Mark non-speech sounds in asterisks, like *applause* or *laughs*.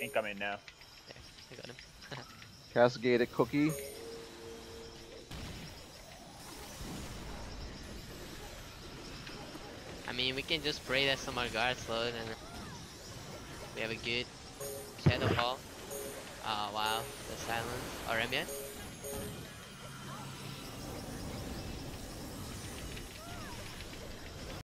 Incoming now. There, I got him. *laughs* Castigated cookie. I mean, we can just pray that some of our guards load and we have a good shadow ball. Oh ah, wow, the silence. Or ambient.